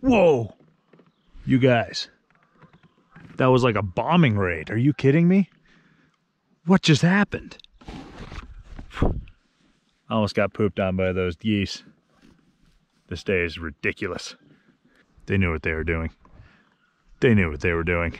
Whoa! You guys. That was like a bombing raid. Are you kidding me? What just happened? I almost got pooped on by those geese. This day is ridiculous. They knew what they were doing. They knew what they were doing.